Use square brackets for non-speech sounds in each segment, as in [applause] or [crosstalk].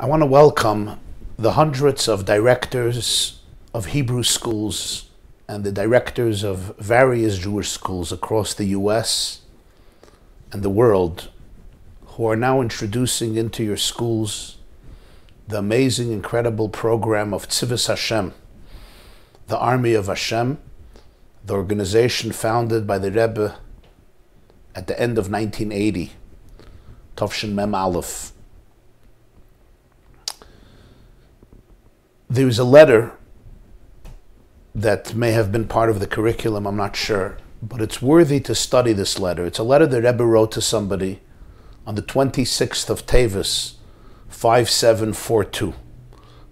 I want to welcome the hundreds of directors of Hebrew schools and the directors of various Jewish schools across the US and the world who are now introducing into your schools the amazing, incredible program of Tzivos Hashem, the Army of Hashem, the organization founded by the Rebbe at the end of 1980, Tovshin Mem Aleph. There is a letter that may have been part of the curriculum, I'm not sure, but it's worthy to study this letter. It's a letter that Rebbe wrote to somebody on the 26th of Teves, 5742.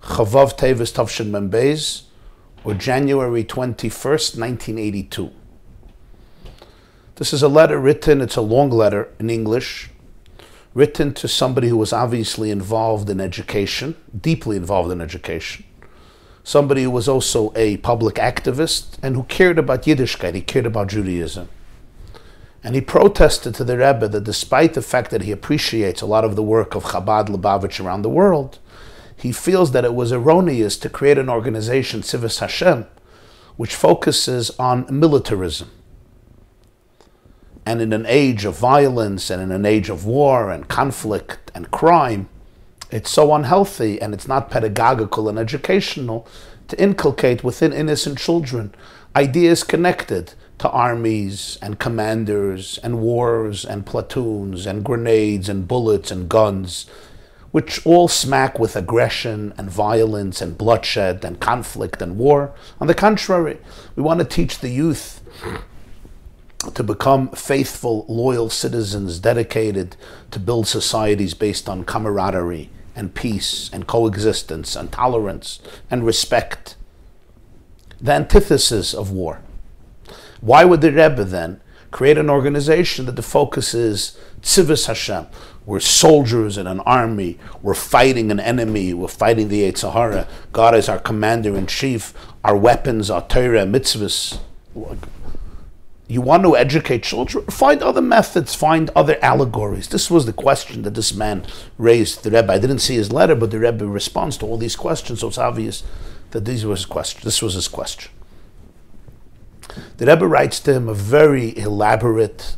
Chavav Teves Tavshin Membez, or January 21st, 1982. This is a letter written, it's a long letter in English, written to somebody who was obviously involved in education, deeply involved in education. Somebody who was also a public activist and who cared about Yiddishkeit, he cared about Judaism. And he protested to the Rebbe that despite the fact that he appreciates a lot of the work of Chabad Lubavitch around the world, he feels that it was erroneous to create an organization, Tzivos Hashem, which focuses on militarism. And in an age of violence and in an age of war and conflict and crime, it's so unhealthy and it's not pedagogical and educational to inculcate within innocent children ideas connected to armies and commanders and wars and platoons and grenades and bullets and guns, which all smack with aggression and violence and bloodshed and conflict and war. On the contrary, we want to teach the youth to become faithful, loyal citizens dedicated to build societies based on camaraderie and peace and coexistence and tolerance and respect. The antithesis of war. Why would the Rebbe then create an organization that the focus is Tzivos Hashem? We're soldiers in an army. We're fighting an enemy. We're fighting the Yetzer Hara. God is our commander in chief. Our weapons are Torah, mitzvahs. You want to educate children? Find other methods, find other allegories. This was the question that this man raised the Rebbe. I didn't see his letter, but the Rebbe responds to all these questions, so it's obvious that these was his question. This was his question. The Rebbe writes to him a very elaborate,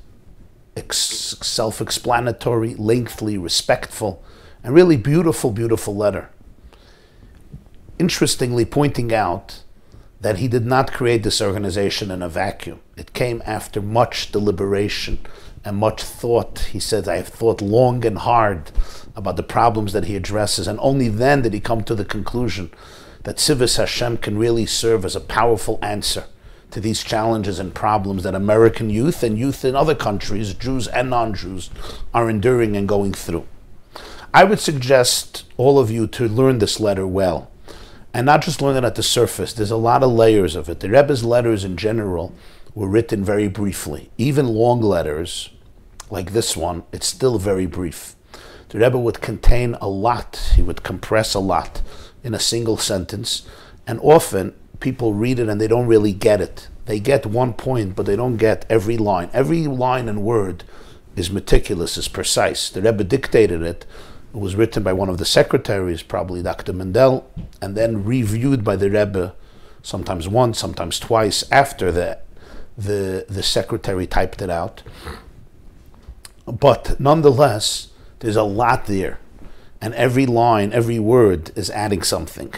self explanatory, lengthy, respectful, and really beautiful, beautiful letter. Interestingly, pointing out that he did not create this organization in a vacuum. It came after much deliberation and much thought. He said, I have thought long and hard about the problems that he addresses, and only then did he come to the conclusion that Tzivos Hashem can really serve as a powerful answer to these challenges and problems that American youth and youth in other countries, Jews and non Jews, are enduring and going through. I would suggest all of you to learn this letter well and not just learn it at the surface. There's a lot of layers of it. The Rebbe's letters in general were written very briefly. Even long letters, like this one, it's still very brief. The Rebbe would contain a lot, he would compress a lot in a single sentence, and often people read it and they don't really get it. They get one point, but they don't get every line. Every line and word is meticulous, is precise. The Rebbe dictated it. It was written by one of the secretaries, probably Dr. Mindel, and then reviewed by the Rebbe, sometimes once, sometimes twice after the, the, the secretary typed it out. But nonetheless, there's a lot there. And every line, every word is adding something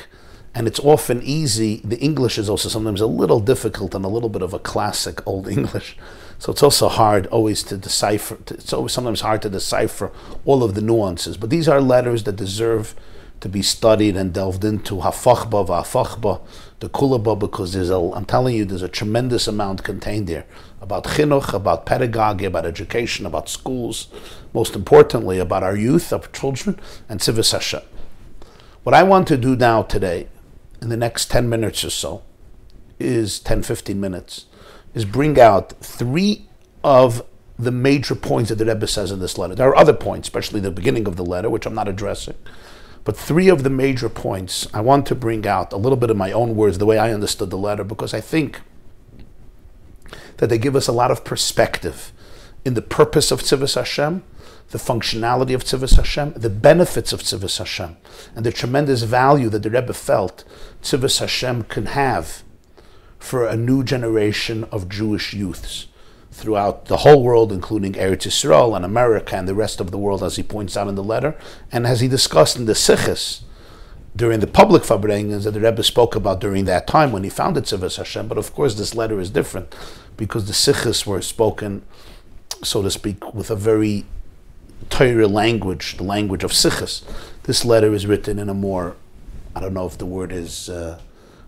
and it's often easy. The English is also sometimes a little difficult and a little bit of a classic old [laughs] English. So it's also hard always to decipher. It's always sometimes hard to decipher all of the nuances. But these are letters that deserve to be studied and delved into. Hafachba v'afachba, the kulaba, because there's a, I'm telling you, there's a tremendous amount contained there about chinuch, about pedagogy, about education, about schools, most importantly, about our youth, our children, and tzivos Hashem. What I want to do now today in the next 10 minutes or so, is 10, 15 minutes, is bring out three of the major points that the Rebbe says in this letter. There are other points, especially the beginning of the letter, which I'm not addressing. But three of the major points I want to bring out a little bit of my own words, the way I understood the letter, because I think that they give us a lot of perspective in the purpose of Tzivos Hashem, the functionality of Tzivos Hashem, the benefits of Tzivos Hashem, and the tremendous value that the Rebbe felt Tzivos Hashem can have for a new generation of Jewish youths throughout the whole world, including Eretz Yisrael and America and the rest of the world, as he points out in the letter, and as he discussed in the Sichos during the public Farbrengens that the Rebbe spoke about during that time when he founded Tzivos Hashem. But of course, this letter is different because the Sichos were spoken, so to speak, with a very Torah language, the language of Sichos. This letter is written in a more, I don't know if the word is, uh,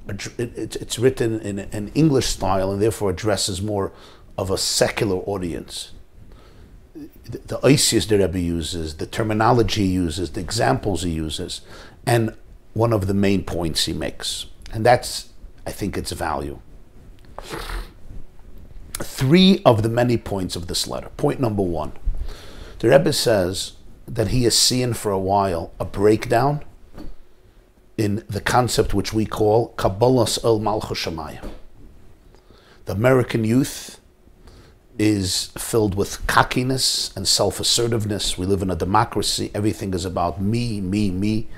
it's written in an English style and therefore addresses more of a secular audience. The, Isis the Rebbe uses, the terminology he uses, the examples he uses, and one of the main points he makes. And that's, I think, its value. Three of the many points of this letter. Point number one the Rebbe says that he has seen for a while a breakdown in the concept which we call Kabbalas Ol Malchus Shemayim. The American youth is filled with cockiness and self assertiveness. We live in a democracy. Everything is about me, me, me.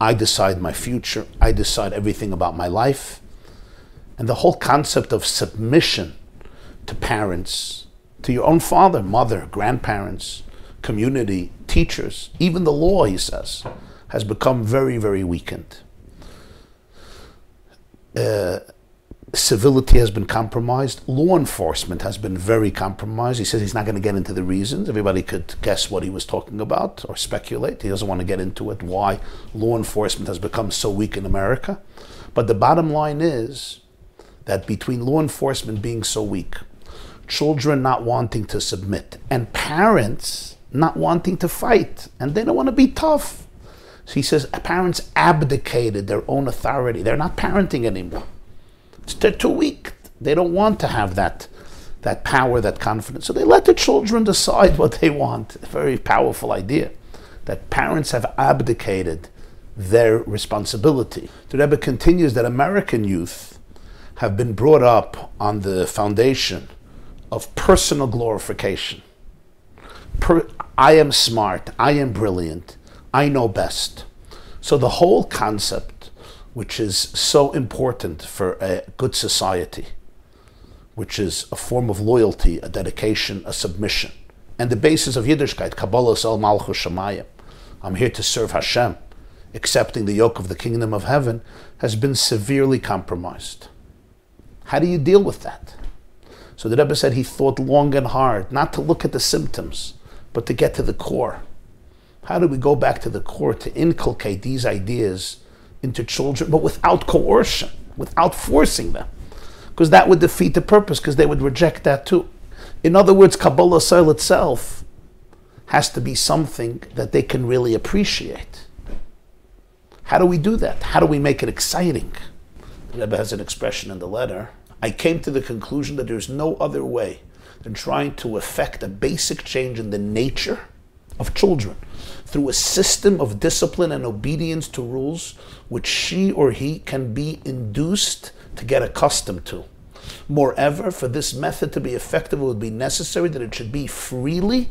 I decide my future. I decide everything about my life. And the whole concept of submission to parents, to your own father, mother, grandparents, community, teachers, even the law, he says, has become very, very weakened. Uh, civility has been compromised. Law enforcement has been very compromised. He says he's not going to get into the reasons. Everybody could guess what he was talking about or speculate. He doesn't want to get into it, why law enforcement has become so weak in America. But the bottom line is that between law enforcement being so weak, children not wanting to submit, and parents not wanting to fight, and they don't want to be tough. So he says parents abdicated their own authority. They're not parenting anymore. They're too weak. They don't want to have that, that power, that confidence. So they let the children decide what they want. Very powerful idea that parents have abdicated their responsibility. The Rebbe continues that American youth have been brought up on the foundation of personal glorification. Per, I am smart, I am brilliant, I know best. So the whole concept which is so important for a good society, which is a form of loyalty, a dedication, a submission. And the basis of Yiddishkeit, Kabbalas Ol Malchus Shemayim, I'm here to serve Hashem, accepting the yoke of the kingdom of heaven, has been severely compromised. How do you deal with that? So the Rebbe said he thought long and hard, not to look at the symptoms, but to get to the core. How do we go back to the core to inculcate these ideas into children, but without coercion, without forcing them. Because that would defeat the purpose, because they would reject that too. In other words, Kabbalas Ol itself has to be something that they can really appreciate. How do we do that? How do we make it exciting? Rebbe has an expression in the letter. I came to the conclusion that there's no other way than trying to effect a basic change in the nature of children through a system of discipline and obedience to rules which she or he can be induced to get accustomed to. Moreover, for this method to be effective, it would be necessary that it should be freely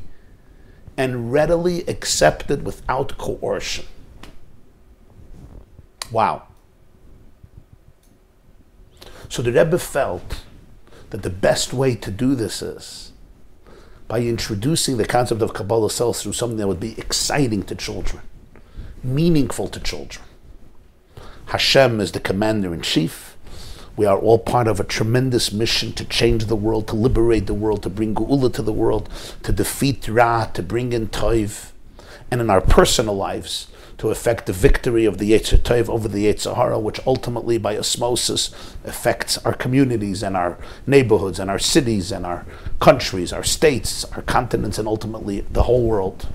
and readily accepted without coercion. Wow. So the Rebbe felt that the best way to do this is by introducing the concept of Kabbalas Ol through something that would be exciting to children, meaningful to children. Hashem is the commander in chief. We are all part of a tremendous mission to change the world, to liberate the world, to bring Geula to the world, to defeat Ra, to bring in Toiv. And in our personal lives, to affect the victory of the Yetzer Tov over the Yetzer Hara, which ultimately, by osmosis, affects our communities and our neighborhoods and our cities and our countries, our states, our continents, and ultimately the whole world.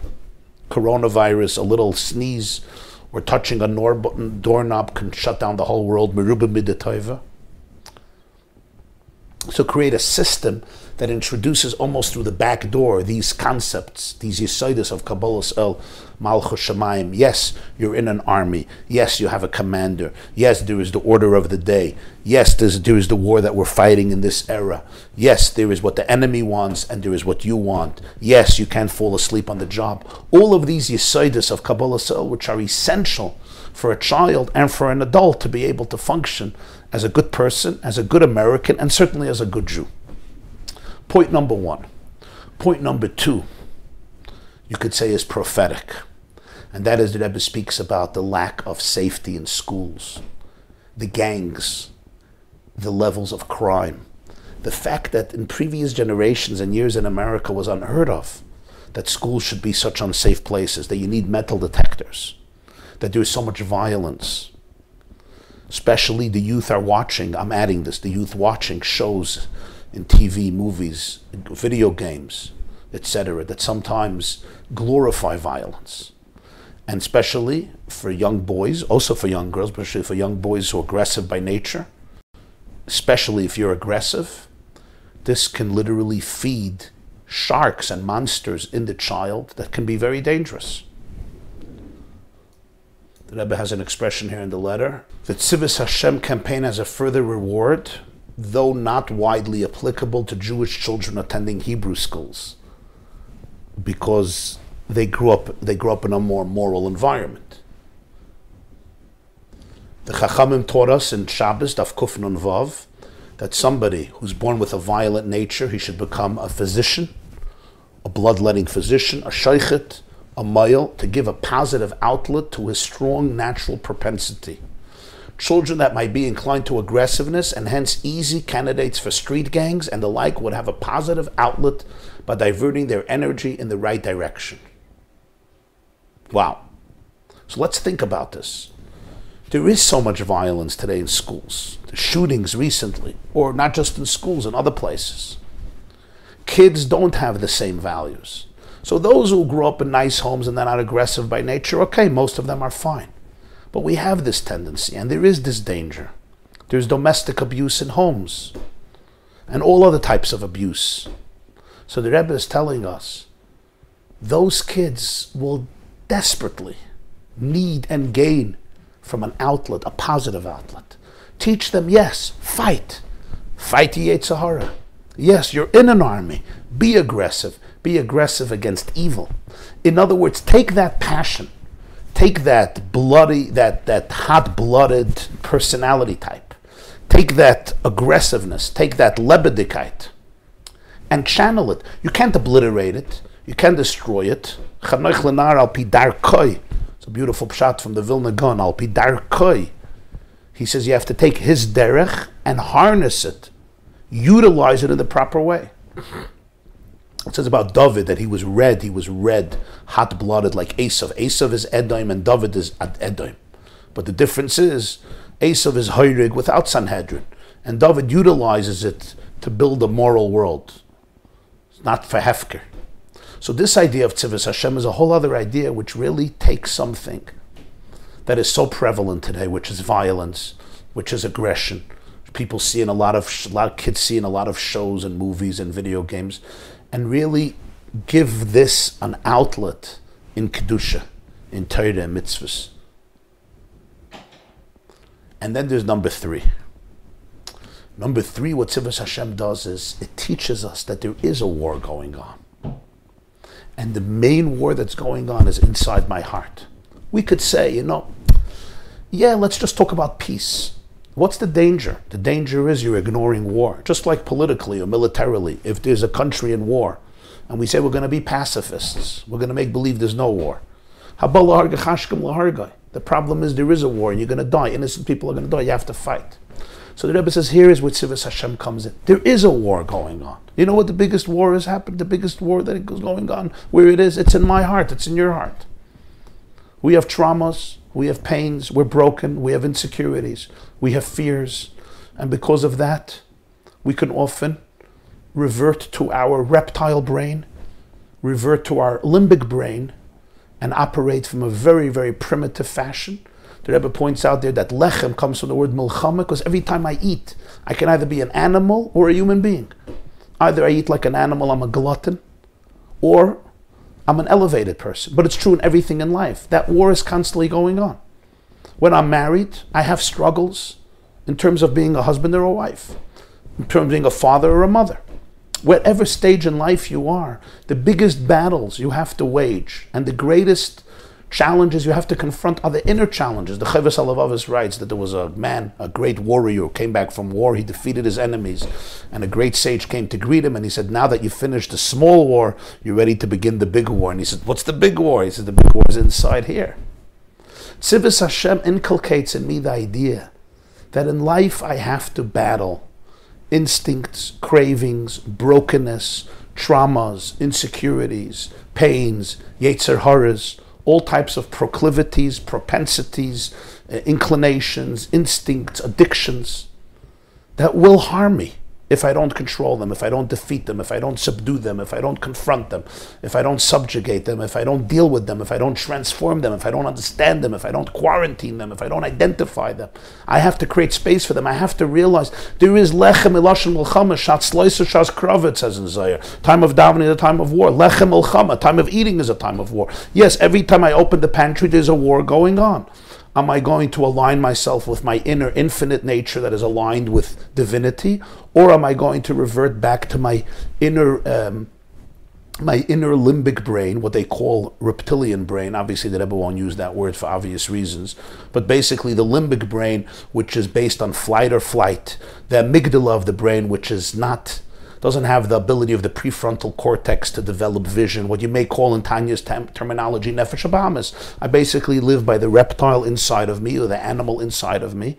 Coronavirus, a little sneeze or touching a doorknob can shut down the whole world. So create a system that introduces almost through the back door these concepts, these yisoidus of Kabbalas Ol Malchus Shemaim. Yes, you're in an army. Yes, you have a commander. Yes, there is the order of the day. Yes, there is the war that we're fighting in this era. Yes, there is what the enemy wants and there is what you want. Yes, you can't fall asleep on the job. All of these yisoidus of Kabbalas Ol, which are essential for a child and for an adult to be able to function as a good person, as a good American, and certainly as a good Jew. Point number one. Point number two, you could say, is prophetic. And that is the Rebbe speaks about the lack of safety in schools, the gangs, the levels of crime, the fact that in previous generations and years in America was unheard of, that schools should be such unsafe places, that you need metal detectors, that there is so much violence. Especially the youth are watching, I'm adding this, the youth watching shows in TV, movies, video games, etc., that sometimes glorify violence. And especially for young boys, also for young girls, but especially for young boys who are aggressive by nature, especially if you're aggressive, this can literally feed sharks and monsters in the child that can be very dangerous. The Rebbe has an expression here in the letter. The Tzivos Hashem campaign has a further reward though not widely applicable to Jewish children attending Hebrew schools, because they grew up they grew up in a more moral environment. The Chachamim taught us in Shabbos, Daf Kuf Nun Vav, that somebody who's born with a violent nature, he should become a physician, a bloodletting physician, a shochet, a mohel, to give a positive outlet to his strong natural propensity children that might be inclined to aggressiveness and hence easy candidates for street gangs and the like would have a positive outlet by diverting their energy in the right direction. Wow. So let's think about this. There is so much violence today in schools. The shootings recently, or not just in schools, in other places. Kids don't have the same values. So those who grow up in nice homes and they're not aggressive by nature, okay, most of them are fine. But we have this tendency, and there is this danger. There's domestic abuse in homes, and all other types of abuse. So the Rebbe is telling us those kids will desperately need and gain from an outlet, a positive outlet. Teach them, yes, fight. Fight the Yetzer Hara. Yes, you're in an army. Be aggressive. Be aggressive against evil. In other words, take that passion take that bloody, that, that hot blooded personality type, take that aggressiveness, take that lebedikeit, and channel it. You can't obliterate it, you can't destroy it. It's a beautiful shot from the Vilna pidarkoi. He says you have to take his derech and harness it, utilize it in the proper way. It says about David that he was red, he was red, hot blooded like Esav. Esav is Edom and David is Edom. But the difference is Esav is Hayrig without Sanhedrin, and David utilizes it to build a moral world. It's not for Hefker. So this idea of Tzivos Hashem is a whole other idea which really takes something that is so prevalent today, which is violence, which is aggression. People see in a lot of a lot of kids see in a lot of shows and movies and video games, and really give this an outlet in Kedusha, in Torah and mitzvahs. And then there's number three. Number three, what Tzivos Hashem does is it teaches us that there is a war going on. And the main war that's going on is inside my heart. We could say, you know, yeah, let's just talk about peace. What's the danger? The danger is you're ignoring war, just like politically or militarily. If there's a country in war and we say we're going to be pacifists, we're going to make believe there's no war. The problem is there is a war and you're going to die. Innocent people are going to die. You have to fight. So the Rebbe says here is where Tzivos Hashem comes in. There is a war going on. You know what the biggest war has happened? The biggest war that is going on, where it is, it's in my heart, it's in your heart. We have traumas, we have pains, we're broken, we have insecurities, we have fears. And because of that, we can often revert to our reptile brain, revert to our limbic brain, and operate from a very, very primitive fashion. The Rebbe points out there that lechem comes from the word milchama because every time I eat, I can either be an animal or a human being. Either I eat like an animal, I'm a glutton, or I'm an elevated person. But it's true in everything in life. That war is constantly going on. When I'm married, I have struggles in terms of being a husband or a wife, in terms of being a father or a mother. Whatever stage in life you are, the biggest battles you have to wage and the greatest challenges you have to confront are the inner challenges. The Chovos HaLevavos writes that there was a man, a great warrior, who came back from war. He defeated his enemies, and a great sage came to greet him. And he said, "Now that you finished the small war, you're ready to begin the big war." And he said, "What's the big war?" He said, "The big war is inside here." Tzivos Hashem inculcates in me the idea that in life I have to battle instincts, cravings, brokenness, traumas, insecurities, pains, yetzer haras, all types of proclivities, propensities, uh, inclinations, instincts, addictions that will harm me if I don't control them, if I don't defeat them, if I don't subdue them, if I don't confront them, if I don't subjugate them, if I don't deal with them, if I don't transform them, if I don't understand them, if I don't quarantine them, if I don't identify them. I have to create space for them. I have to realize there is lechem elashim milchama, shatz loiser shas kravet, says in Zohar. Time of davening is a time of war. Lechem milchama, time of eating is a time of war. Yes, every time I open the pantry, there's a war going on. Am I going to align myself with my inner infinite nature that is aligned with divinity, or am I going to revert back to my inner um, my inner limbic brain, what they call reptilian brain? Obviously, the Rebbe won't use that word for obvious reasons, but basically the limbic brain, which is based on flight or flight, the amygdala of the brain, which is not doesn't have the ability of the prefrontal cortex to develop vision, what you may call in Tanya's terminology, nefesh habahamis. I basically live by the reptile inside of me or the animal inside of me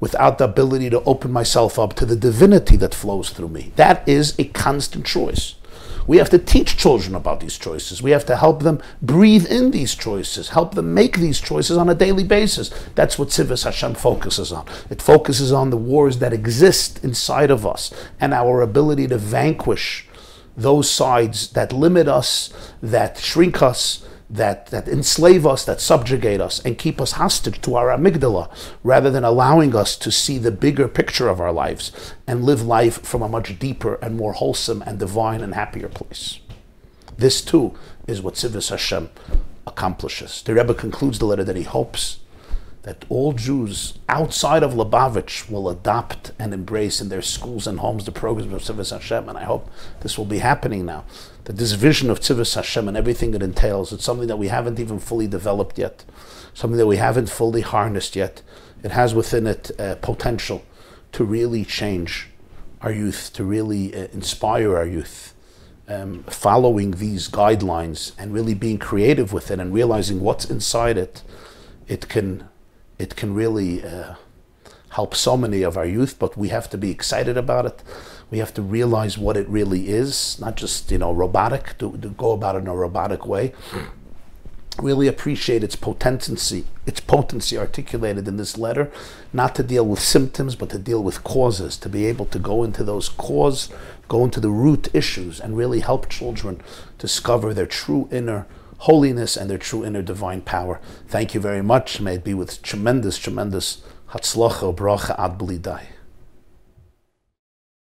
without the ability to open myself up to the divinity that flows through me. That is a constant choice. We have to teach children about these choices. We have to help them breathe in these choices, help them make these choices on a daily basis. That's what Tzivos Hashem focuses on. It focuses on the wars that exist inside of us and our ability to vanquish those sides that limit us, that shrink us, that, that enslave us, that subjugate us, and keep us hostage to our amygdala, rather than allowing us to see the bigger picture of our lives and live life from a much deeper and more wholesome and divine and happier place. This too is what Tzivos Hashem accomplishes. The Rebbe concludes the letter that he hopes that all Jews outside of Lubavitch will adopt and embrace in their schools and homes the programs of Tzivos Hashem, and I hope this will be happening now that this vision of Tzivos Hashem and everything it entails, it's something that we haven't even fully developed yet, something that we haven't fully harnessed yet. It has within it uh, potential to really change our youth, to really uh, inspire our youth. Um, following these guidelines and really being creative with it and realizing what's inside it, it can it can really uh, help so many of our youth. But we have to be excited about it. We have to realize what it really is, not just you know robotic to, to go about it in a robotic way. Really appreciate its potency, its potency articulated in this letter, not to deal with symptoms, but to deal with causes. To be able to go into those cause, go into the root issues, and really help children discover their true inner holiness and their true inner divine power. Thank you very much. May it be with tremendous, tremendous hatzlacha bracha ad.